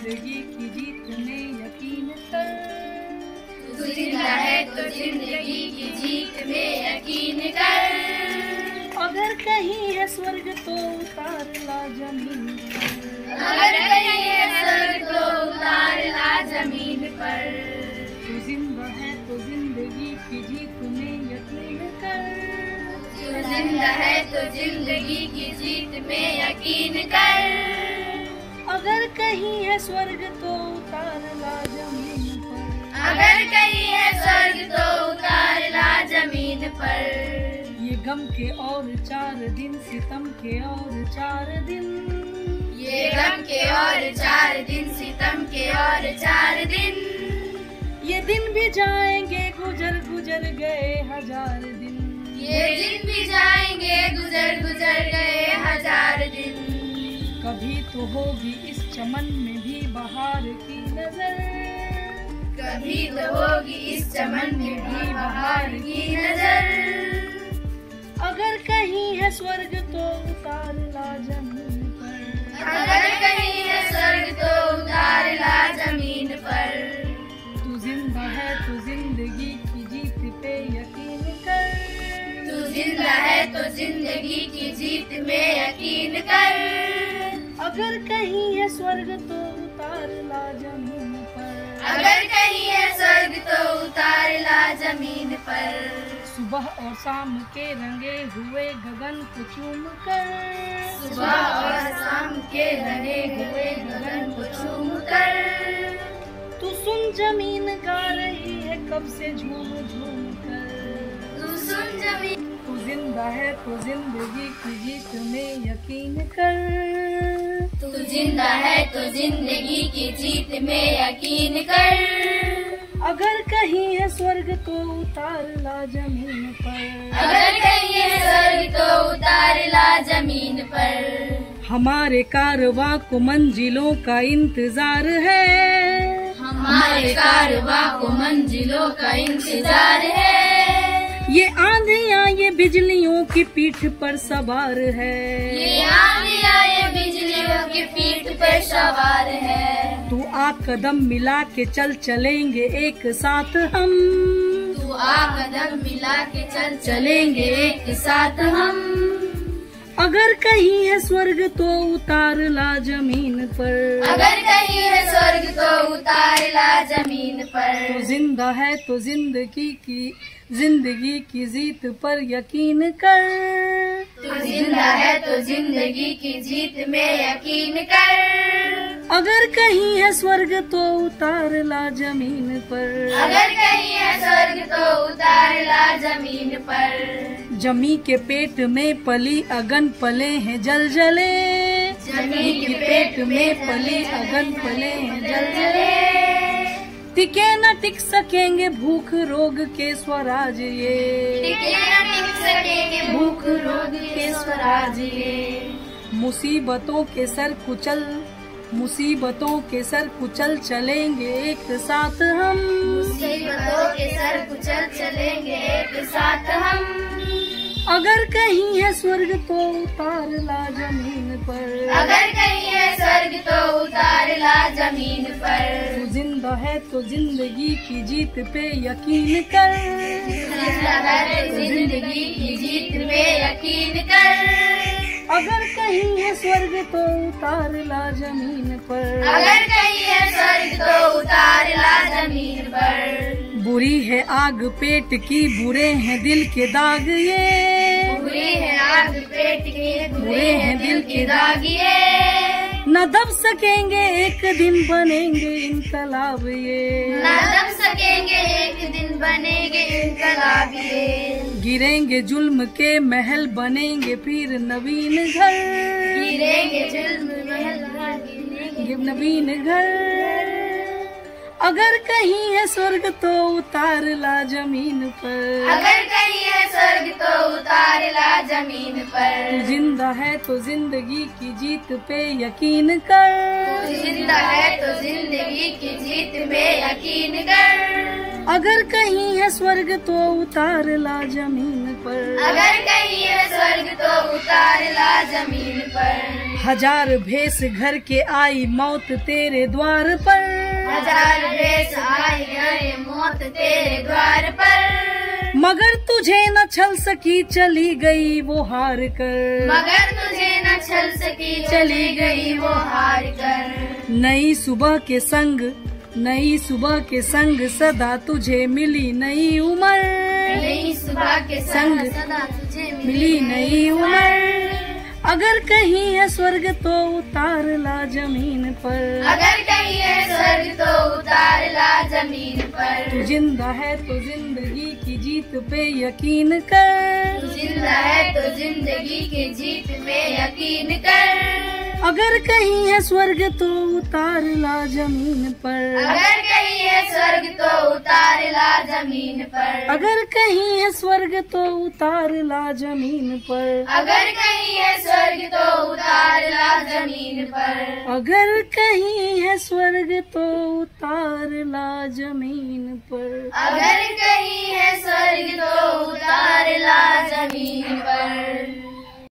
ज़िंदगी की जीत में यकीन कर। तू ज़िंदा है तो ज़िंदगी की जीत में यकीन कर। अगर कहीं है स्वर्ग तो उतार ला ज़मीन अगर कहीं है स्वर्ग तो उतार ला ज़मीन पर। तू ज़िंदा है तो ज़िंदगी की जीत में यकीन कर। तू ज़िंदा है तो ज़िंदगी की जीत में यकीन कर। अगर कहीं है स्वर्ग तो उतार ला ज़मीन पर। अगर कहीं है स्वर्ग तो उतार ला ज़मीन पर। ये गम के और चार दिन सितम के और चार दिन। ये गम के और चार दिन सितम के और चार दिन। ये दिन भी जाएँगे गुजर गुजर गए हज़ार दिन। ये दिन भी जाएँगे गुजर गुजर गए हज़ार दिन। कभी तो होगी इस चमन में भी बहार की नज़र। कभी तो होगी इस चमन में भी बहार की नज़र। अगर कहीं है स्वर्ग तो उतार ला ज़मीन पर। अगर कहीं है स्वर्ग तो उतार ला ज़मीन पर। तू ज़िंदा है तो ज़िंदगी की जीत पे यकीन कर। तू ज़िंदा है तो ज़िंदगी की जीत में यकीन कर। अगर कहीं है स्वर्ग तो उतार ला ज़मीन पर। अगर कहीं है स्वर्ग तो उतार ला ज़मीन पर। सुबह और शाम के रंगे हुए गगन को चूम कर। सुबह और शाम के रंगे हुए गगन को चूम कर। तू सुन ज़मीन गा रही है कब से झूम झूम कर। तू सुन ज़मीन तू ज़िंदा है तो ज़िंदगी की जीत में यकीन कर। तू ज़िंदा है तो ज़िंदगी की जीत में यकीन कर। अगर कहीं है स्वर्ग तो उतार ला ज़मीन पर। अगर कहीं है स्वर्ग तो उतार ला ज़मीन पर। हमारे कारवां को मंजिलों का इंतज़ार है। हमारे कारवां को मंजिलों का इंतज़ार है। ये आंधियाँ ये बिजलियों की पीठ पर सवार है। ये आंधियाँ ये बिजलियों की पीठ पर सवार है। तू आ कदम मिला के चल चलेंगे एक साथ हम। तू आ कदम मिला के चल चलेंगे एक साथ हम। अगर कहीं है स्वर्ग तो उतार ला ज़मीन पर। अगर कहीं है स्वर्ग तो उतार ला ज़मीन पर। तो ज़िंदा है तो ज़िंदगी की ज़िंदगी की जीत पर यकीन कर। तू ज़िंदा है तो ज़िंदगी की जीत में यकीन कर। अगर कहीं है स्वर्ग तो उतार ला ज़मीन पर। अगर कहीं है स्वर्ग तो उतार ला ज़मीन पर। जमी के पेट में पली अगन पले हैं जल जले जमी के पेट में पली अगन पले हैं जल जल टिके न टिक सकेंगे भूख रोग के स्वराज ये। टिके न टिक सकेंगे भूख रोग के स्वराज ये। मुसीबतों के सर कुचल मुसीबतों के सर कुचल चलेंगे एक साथ हम। मुसीबतों के सर कुचल चलेंगे एक साथ हम। अगर कहीं है स्वर्ग तो उतार ला ज़मीन पर। अगर कहीं है स्वर्ग तो उतार ला ज़मीन पर। तू ज़िंदा है तो ज़िंदगी की जीत पे यकीन कर। ज़िंदा है तो ज़िंदगी की जीत में यकीन कर। अगर कहीं है स्वर्ग तो उतार ला ज़मीन पर। अगर कहीं है स्वर्ग तो उतार ला ज़मीन पर। बुरी है आग पेट की बुरे हैं दिल के दाग ये। पेट के बुरे हैं दिल के दागिए। न दब सकेंगे एक दिन बनेंगे इनकलाब ये न दब सकेंगे एक दिन बनेंगे इनकलाब ये गिरेंगे जुल्म के महल बनेंगे फिर नवीन घर। गिरेंगे जुल्म महल गिरेंगे नवीन घर। अगर कहीं है स्वर्ग तो उतार ला ज़मीन पर। अगर कहीं है स्वर्ग तो उतार ला ज़मीन पर। ज़िंदा है तो ज़िंदगी की जीत पे यकीन कर। तू ज़िंदा है तो ज़िंदगी की जीत में यकीन कर। अगर कहीं है स्वर्ग तो उतार ला ज़मीन पर। अगर कहीं है स्वर्ग तो उतार ला ज़मीन पर। हज़ार भेस घर के आई मौत तेरे द्वार पर। हज़ार भेष आई मौत तेरे द्वार पर। मगर तुझे न छल सकी चली गई वो हार कर। मगर तुझे न छल सकी चली गई वो हार कर। नई सुबह के संग नई सुबह के संग सदा तुझे मिली नई उम्र। नई सुबह के संग संग सदा तुझे मिली नई उम्र। अगर कहीं है स्वर्ग तो उतार ला ज़मीन पर। अगर कहीं है स्वर्ग तो उतार ला ज़मीन पर। तू ज़िंदा है तो ज़िंदगी की जीत पे यकीन कर। तू ज़िंदा है तो ज़िंदगी की जीत पे यकीन कर। अगर कहीं है स्वर्ग तो उतार ला ज़मीन पर। अगर ला ज़मीन पर। अगर कहीं है स्वर्ग तो उतार ला ज़मीन पर। अगर कहीं है स्वर्ग तो उतार ला ज़मीन पर। अगर कहीं है स्वर्ग तो उतार ला ज़मीन पर। अगर कहीं है स्वर्ग तो उतार ला ज़मीन पर।